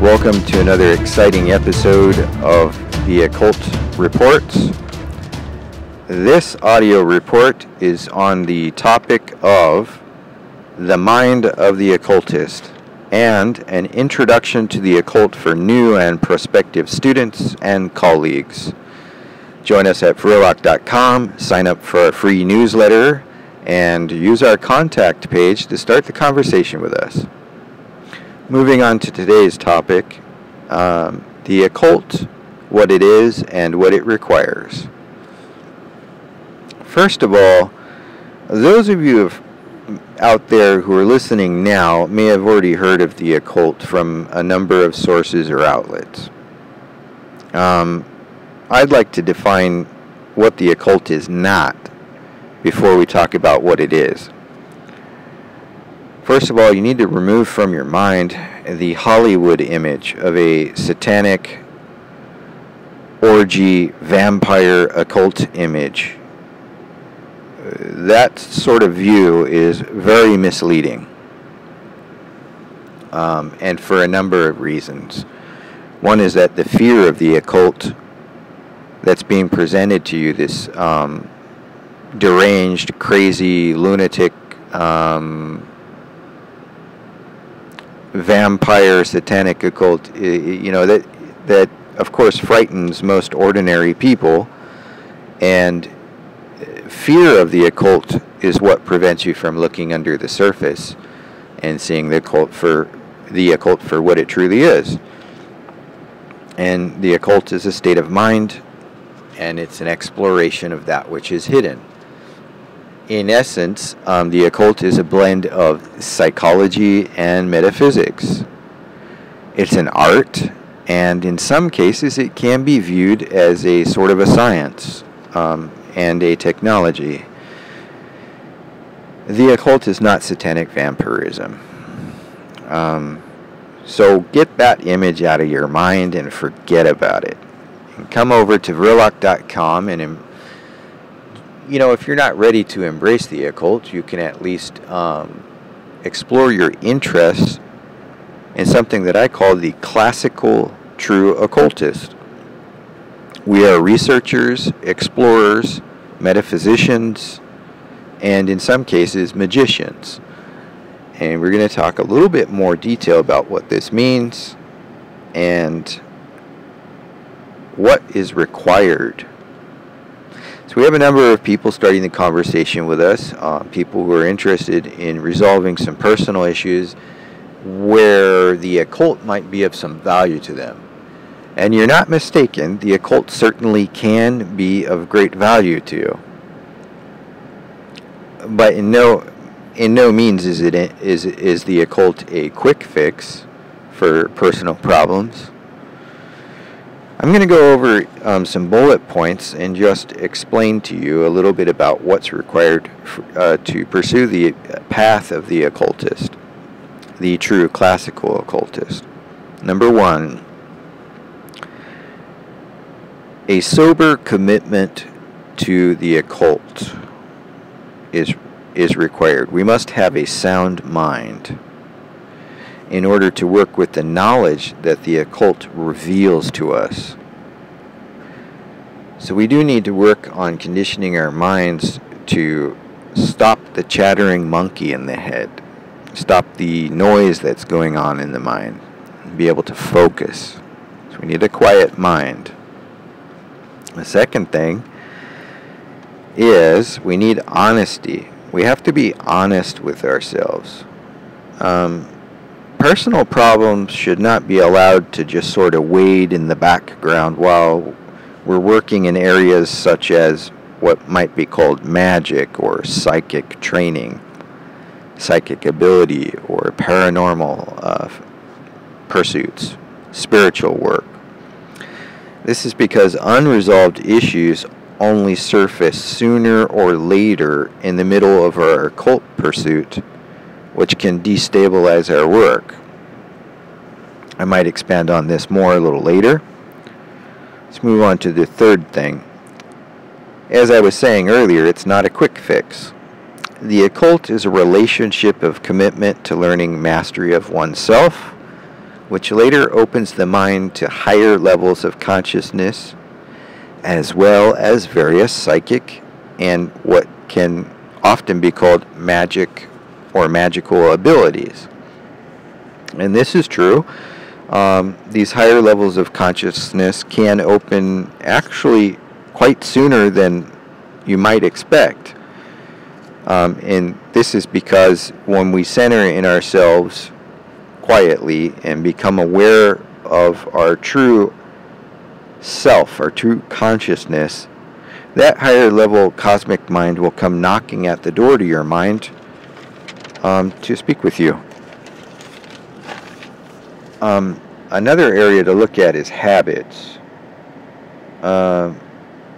Welcome to another exciting episode of the Occult Reports. This audio report is on the topic of the mind of the occultist and an introduction to the occult for new and prospective students and colleagues. Join us at Vrilock.com, sign up for our free newsletter, and use our contact page to start the conversation with us. Moving on to today's topic um, the occult, what it is, and what it requires. First of all, those of you out there who are listening now may have already heard of the occult from a number of sources or outlets. Um, I'd like to define what the occult is not before we talk about what it is. First of all, you need to remove from your mind the Hollywood image of a satanic orgy vampire occult image. That sort of view is very misleading, um, and for a number of reasons. One is that the fear of the occult that's being presented to you, this um, deranged, crazy, lunatic, um, vampire satanic occult you know that that of course frightens most ordinary people. And uh, fear of the occult is what prevents you from looking under the surface and seeing the occult for the occult for what it truly is. And the occult is a state of mind and it's an exploration of that which is hidden in essence, um, the occult is a blend of psychology and metaphysics. It's an art, and in some cases, it can be viewed as a sort of a science um, and a technology. The occult is not satanic vampirism. Um, so get that image out of your mind and forget about it. And come over to Vrilock.com and you know, if you're not ready to embrace the occult, you can at least um, explore your interests in something that I call the classical true occultist. We are researchers, explorers, metaphysicians, and in some cases, magicians. And we're going to talk a little bit more detail about what this means and what is required so we have a number of people starting the conversation with us, uh, people who are interested in resolving some personal issues where the occult might be of some value to them. And you're not mistaken, the occult certainly can be of great value to you. But in no in no means is it is is the occult a quick fix for personal problems. I'm going to go over um, some bullet points and just explain to you a little bit about what's required for, uh, to pursue the path of the occultist, the true classical occultist. Number one, a sober commitment to the occult is, is required. We must have a sound mind in order to work with the knowledge that the occult reveals to us. So we do need to work on conditioning our minds to stop the chattering monkey in the head, stop the noise that's going on in the mind, and be able to focus. So we need a quiet mind. The second thing is we need honesty. We have to be honest with ourselves. Um, personal problems should not be allowed to just sort of wade in the background while we're working in areas such as what might be called magic or psychic training, psychic ability, or paranormal uh, pursuits, spiritual work. This is because unresolved issues only surface sooner or later in the middle of our occult pursuit which can destabilize our work. I might expand on this more a little later. Let's move on to the third thing. As I was saying earlier, it's not a quick fix. The occult is a relationship of commitment to learning mastery of oneself, which later opens the mind to higher levels of consciousness, as well as various psychic and what can often be called magic or magical abilities. And this is true. Um, these higher levels of consciousness can open actually quite sooner than you might expect. Um, and this is because when we center in ourselves quietly and become aware of our true self, our true consciousness, that higher level cosmic mind will come knocking at the door to your mind um, to speak with you. Um, another area to look at is habits. Uh,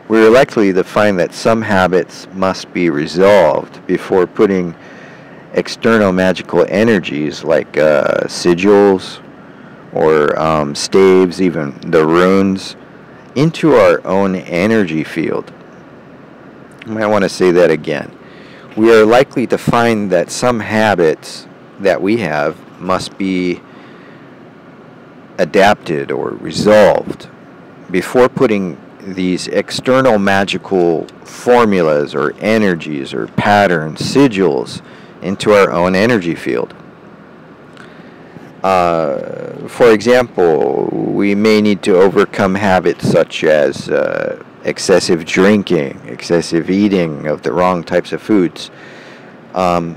we're likely to find that some habits must be resolved before putting external magical energies like uh, sigils or um, staves, even the runes, into our own energy field. I want to say that again. We are likely to find that some habits that we have must be adapted or resolved before putting these external magical formulas or energies or patterns, sigils, into our own energy field. Uh, for example, we may need to overcome habits such as uh, excessive drinking, excessive eating of the wrong types of foods, um,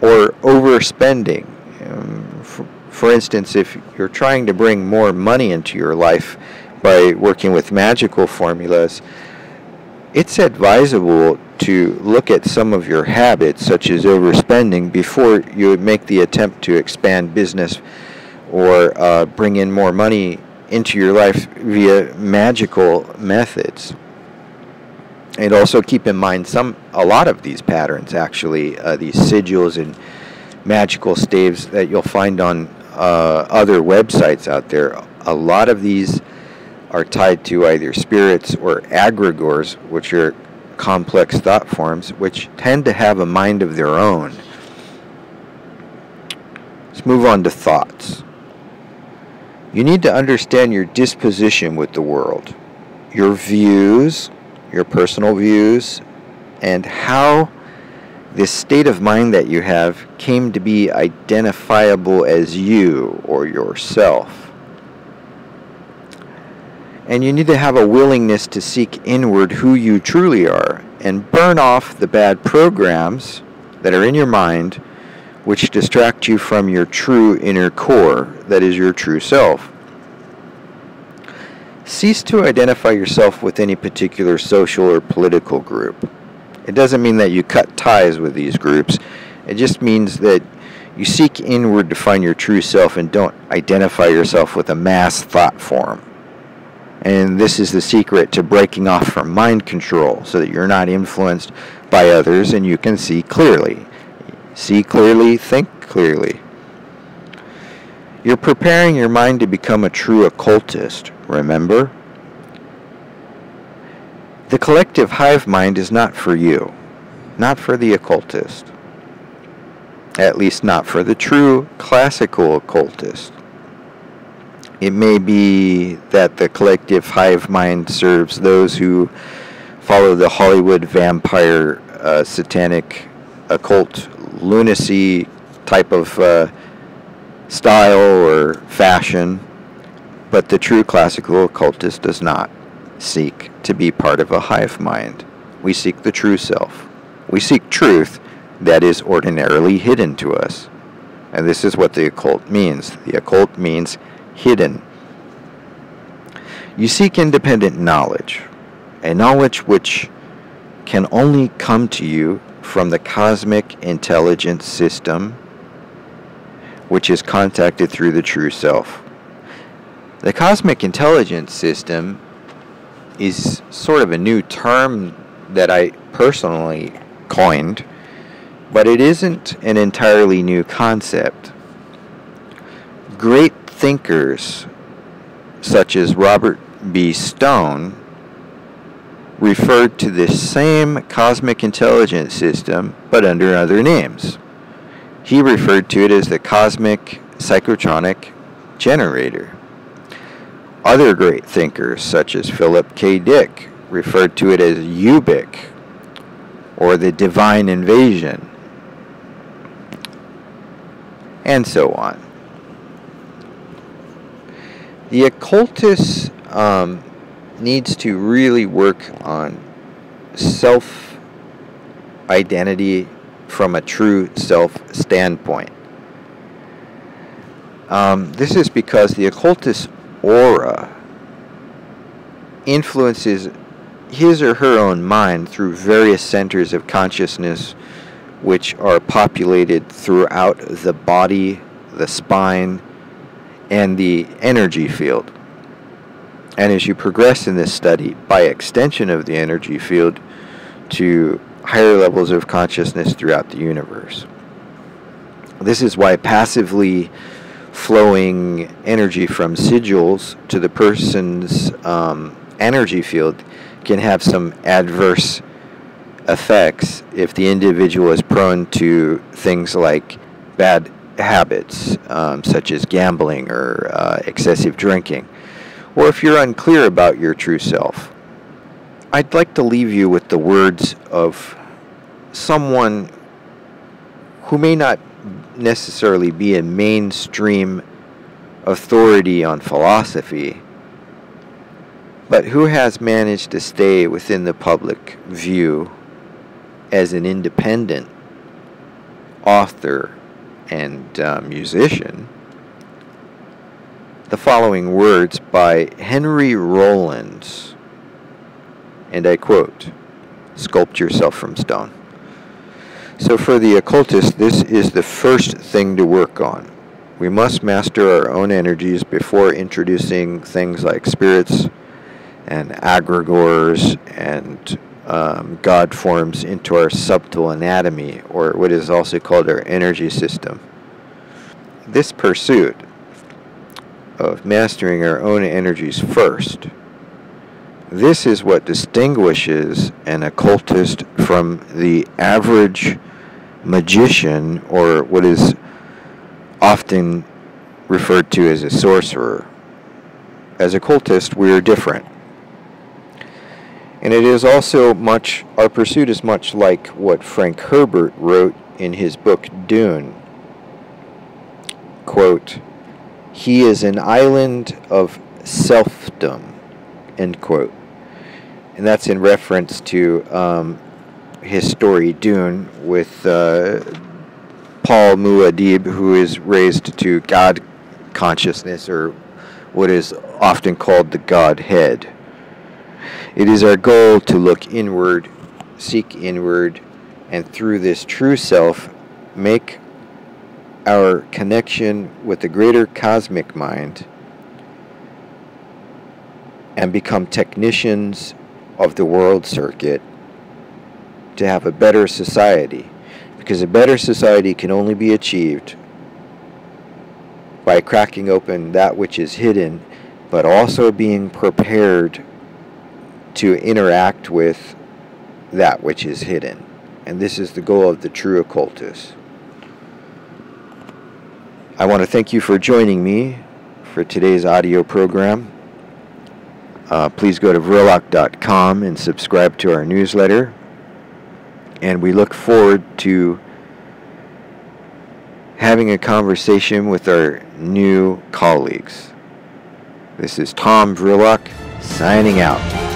or overspending. Um, for, for instance, if you're trying to bring more money into your life by working with magical formulas, it's advisable to look at some of your habits, such as overspending, before you make the attempt to expand business or uh, bring in more money into your life via magical methods. And also keep in mind some a lot of these patterns actually uh, these sigils and magical staves that you'll find on uh, other websites out there. A lot of these are tied to either spirits or egregores, which are complex thought forms, which tend to have a mind of their own. Let's move on to thoughts. You need to understand your disposition with the world, your views, your personal views, and how this state of mind that you have came to be identifiable as you or yourself. And you need to have a willingness to seek inward who you truly are and burn off the bad programs that are in your mind which distract you from your true inner core, that is your true self. Cease to identify yourself with any particular social or political group. It doesn't mean that you cut ties with these groups. It just means that you seek inward to find your true self and don't identify yourself with a mass thought form. And this is the secret to breaking off from mind control so that you're not influenced by others and you can see clearly. See clearly, think clearly. You're preparing your mind to become a true occultist, remember? The collective hive mind is not for you, not for the occultist. At least not for the true classical occultist. It may be that the collective hive mind serves those who follow the Hollywood vampire uh, satanic occult lunacy type of uh, style or fashion, but the true classical occultist does not seek to be part of a hive mind. We seek the true self. We seek truth that is ordinarily hidden to us. And this is what the occult means. The occult means hidden. You seek independent knowledge, a knowledge which can only come to you from the cosmic intelligence system, which is contacted through the true self. The cosmic intelligence system is sort of a new term that I personally coined, but it isn't an entirely new concept. Great thinkers such as Robert B. Stone referred to this same cosmic intelligence system but under other names. He referred to it as the cosmic psychotronic generator. Other great thinkers, such as Philip K. Dick, referred to it as Ubik or the divine invasion, and so on. The occultists um, needs to really work on self identity from a true self standpoint. Um, this is because the occultist aura influences his or her own mind through various centers of consciousness which are populated throughout the body, the spine, and the energy field. And as you progress in this study, by extension of the energy field to higher levels of consciousness throughout the universe. This is why passively flowing energy from sigils to the person's um, energy field can have some adverse effects if the individual is prone to things like bad habits, um, such as gambling or uh, excessive drinking, or if you're unclear about your true self. I'd like to leave you with the words of someone who may not necessarily be a mainstream authority on philosophy, but who has managed to stay within the public view as an independent author and uh, musician. The following words by Henry Rollins, and I quote Sculpt yourself from stone. So, for the occultist, this is the first thing to work on. We must master our own energies before introducing things like spirits and egregores and um, God forms into our subtle anatomy, or what is also called our energy system. This pursuit of mastering our own energies first, this is what distinguishes an occultist from the average magician, or what is often referred to as a sorcerer. As occultists, we are different. And it is also much, our pursuit is much like what Frank Herbert wrote in his book Dune. Quote, He is an island of selfdom, end quote. And that's in reference to um, his story Dune with uh, Paul Muad'Dib, who is raised to God consciousness, or what is often called the Godhead. It is our goal to look inward, seek inward, and through this true self, make our connection with the greater cosmic mind and become technicians of the world circuit to have a better society. Because a better society can only be achieved by cracking open that which is hidden, but also being prepared to interact with that which is hidden. And this is the goal of the true occultist. I want to thank you for joining me for today's audio program. Uh, please go to Vrilock.com and subscribe to our newsletter. And we look forward to having a conversation with our new colleagues. This is Tom Vrilok signing out.